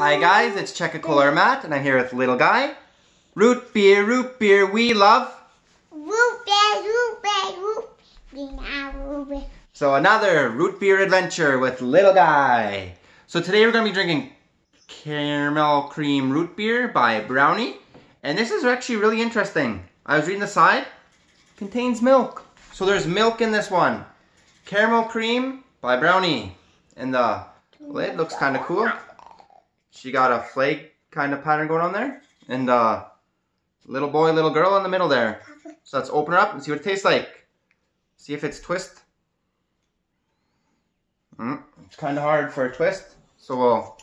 Hi guys, it's Checkacola Matt, and I'm here with little guy. Root beer, root beer, we love. Root beer, root beer, root beer, root beer. So another root beer adventure with little guy. So today we're gonna be drinking caramel cream root beer by Brownie, and this is actually really interesting. I was reading the side, contains milk. So there's milk in this one. Caramel cream by Brownie, and the lid looks kind of cool. She got a flake kind of pattern going on there, and uh, little boy, little girl in the middle there. So let's open her up and see what it tastes like. See if it's twist. Mm, it's kind of hard for a twist, so we'll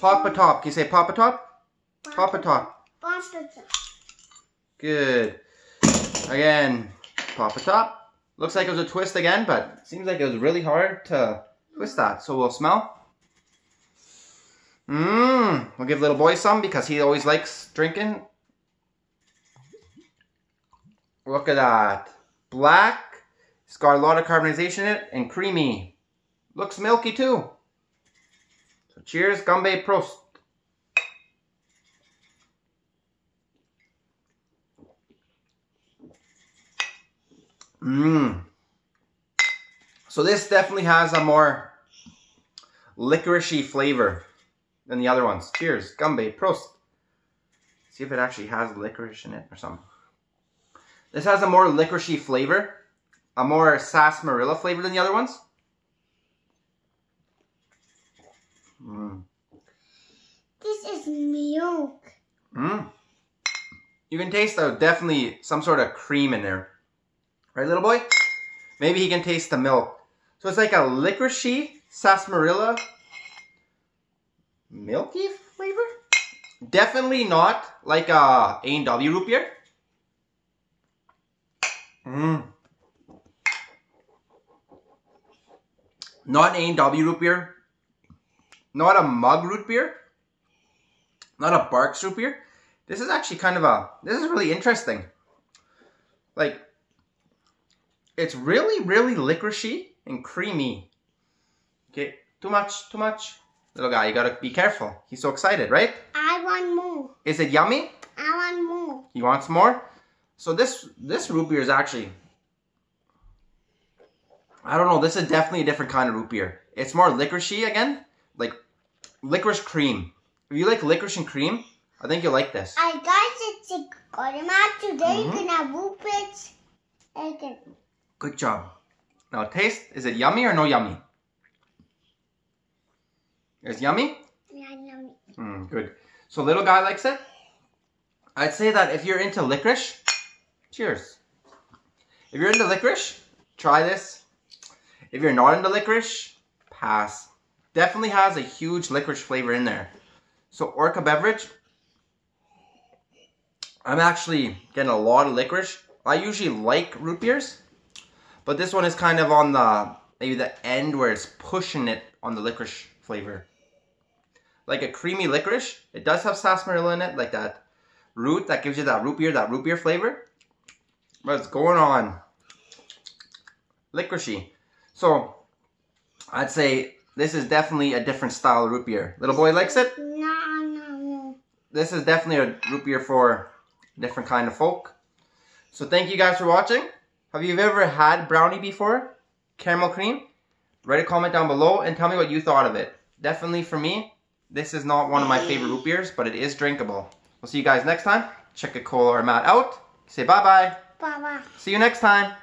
pop a top. Can you say pop a top? Pop a top. Good. Again, pop a top. Looks like it was a twist again, but seems like it was really hard to twist that. So we'll smell. Mmm. We'll give little boy some because he always likes drinking. Look at that. Black. It's got a lot of carbonization in it and creamy. Looks milky too. So cheers, Gumbe Prost. Mmm. So this definitely has a more licoricey flavor than the other ones. Cheers, Gumbe, Prost. See if it actually has licorice in it or something. This has a more licoricey flavor, a more sarsaparilla flavor than the other ones. Mm. This is milk. Mm. You can taste though definitely some sort of cream in there. Right, little boy? Maybe he can taste the milk. So it's like a licoricey sarsaparilla milky flavor. Definitely not like uh, a A&W root beer. Mmm. Not A&W root beer. Not a mug root beer. Not a Barq's root beer. This is actually kind of a, this is really interesting. Like, it's really, really licoricey and creamy. Okay, too much, too much. Little guy, you gotta be careful. He's so excited, right? I want more. Is it yummy? I want more. You want some more? So this this root beer is actually I don't know, this is definitely a different kind of root beer. It's more licoricey again, like licorice cream. If you like licorice and cream, I think you'll like this. I got it to today. Mhm. You can have root beers. I can. Good job. Now taste, is it yummy or no yummy? It's yummy? Yeah, yummy. Mm, good. So little guy likes it? I'd say that if you're into licorice, cheers. If you're into licorice, try this. If you're not into licorice, pass. Definitely has a huge licorice flavor in there. So Orca Beverage, I'm actually getting a lot of licorice. I usually like root beers, but this one is kind of on the, maybe the end where it's pushing it on the licorice flavor like a creamy licorice. It does have sarsaparilla in it, like that root that gives you that root beer, that root beer flavor. But it's going on licoricey. So I'd say this is definitely a different style of root beer. Little boy likes it. No, no, no. This is definitely a root beer for different kind of folk. So thank you guys for watching. Have you ever had brownie before? Caramel cream? Write a comment down below and tell me what you thought of it. Definitely for me, this is not one of my favorite root beers, but it is drinkable. We'll see you guys next time. Checkacola or Matt out. Say bye-bye. Baba. See you next time.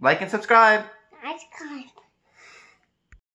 Like and subscribe. Cream.